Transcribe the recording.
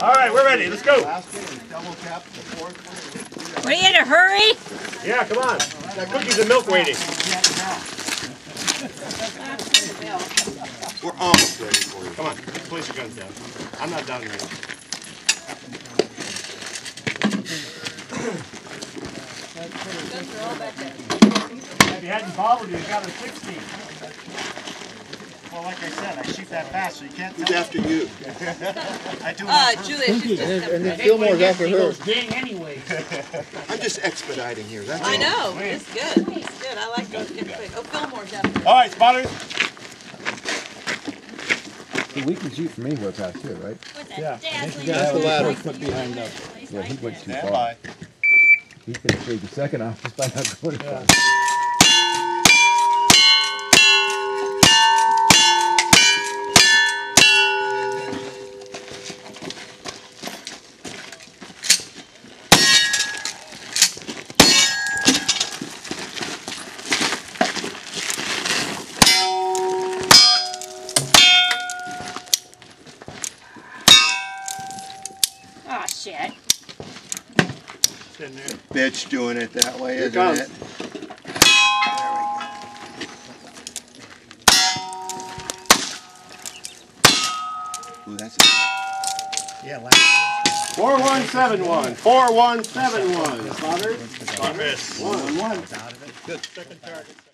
All right, we're ready. Let's go. Last one is double tap the fourth one. Are you in a hurry? Yeah, come on. Got cookies and milk waiting. We're almost ready for you. Come on, place your guns down. I'm not done yet. If you hadn't bothered, you got a 16. Well, like I said, I shoot that fast, so you can't Who's tell. after you? I do Uh, it. Julia, she's just. And then Fillmore's after her. Ding anyways. I'm just expediting here, that's all. I know, it's good, it's good, I like those getting quick. Oh, Fillmore's after. All right, spotters. We can shoot from anywhere past here, right? Yeah. That's the ladder. Put behind us. Yeah, he went too far. by. He's gonna save the second off just by not going fast. Oh, shit. Bitch doing it that way, Here it isn't comes. it? Ooh, that's it. Yeah, last. 4171. 4171. Spotters. Miss. One, one. Out of it. Second target.